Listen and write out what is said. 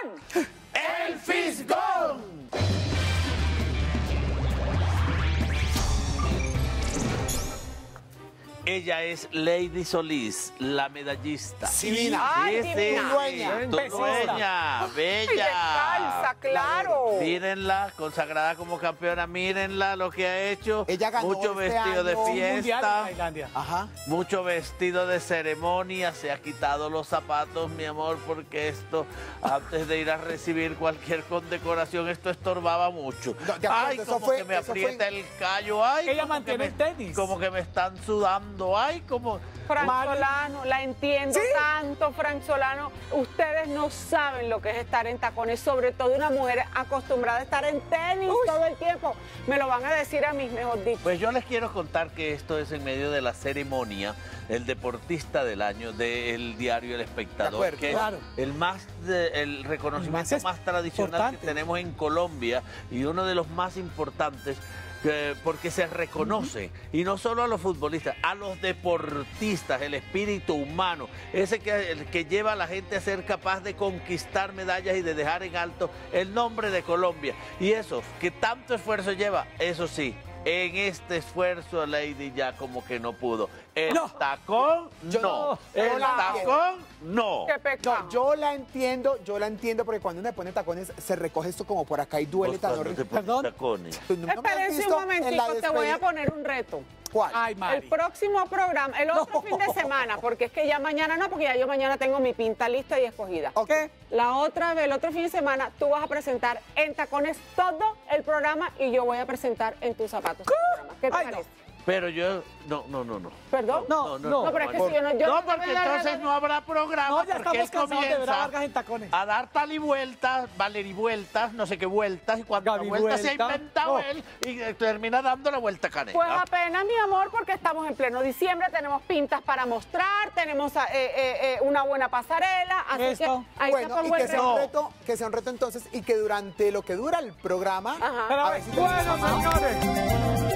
con... ¡El Fisgón! Ella es Lady Solís, la medallista. Divina. Ay, Sí, sí, divina. Dueña. dueña, bella. Y descalza, claro. Mírenla, consagrada como campeona, mírenla lo que ha hecho. Ella ganó Mucho este vestido de año en fiesta. Ajá. mucho vestido de ceremonia, se ha quitado los zapatos, mi amor, porque esto, antes de ir a recibir cualquier condecoración, esto estorbaba mucho. No, de acuerdo, ay, eso como fue- que me fue- aprieta el callo, ay. Ella mantiene me- el tenis. Como que me están sudando, ay, como... Frank. Solano, la entiendo tanto, Frank Solano. Ustedes no saben lo que es estar en tacones, sobre todo una mujer acostumbrada a estar en tenis todo el tiempo. Me lo van a decir a mí, mejor dicho. Pues yo les quiero contar que esto es en medio de la ceremonia, el deportista del año del diario El Espectador, acuerdo, que claro. es el más de- el reconocimiento El más, más tradicional importante. que tenemos en Colombia y uno de los más importantes. Que- porque se reconoce, y no solo a los futbolistas, a los deportistas, el espíritu humano, ese que lleva a la gente a ser capaz de conquistar medallas y de dejar en alto el nombre de Colombia. Y eso, que tanto esfuerzo lleva, eso sí, en este esfuerzo Lady ya como que no pudo. El No. tacón, Yo no. no. El tacón, no. Qué pecado. No, yo la entiendo, yo la entiendo porque cuando uno le pone tacones se recoge esto como por acá y duele Vos tan horrible. Perdón. tacones. ¿Tú no me has Espérense visto un momentico, te voy a poner un reto. ¿Cuál? Ay, Mari. El próximo programa, el otro No. fin de semana, porque es que ya mañana no, porque ya yo mañana tengo mi pinta lista y escogida. Ok. La otra vez, el otro fin de semana, tú vas a presentar en tacones todo el programa y yo voy a presentar en tus zapatos. ¿Qué te Ay, no. Pero yo, no, no, no, no. ¿Perdón? No, no. No, pero es que si yo no- yo no, no porque a entonces no habrá programa. No, ya porque él estamos cansados de ver a comienza Vargas en tacones. A dar tal y vueltas, Valeri vueltas, no sé qué vueltas, y cuántas Gaby vueltas se ha vuelta. inventado No. él y eh, termina dando la vuelta canela. Pues apenas, mi amor, porque estamos en pleno diciembre, tenemos pintas para mostrar, tenemos eh, eh, eh, una buena pasarela, así Esto. que ahí Bueno, y que sea, un reto, que sea un reto entonces y que durante lo que dura el programa, Ajá. Pero, a ver si bueno, tenemos señores.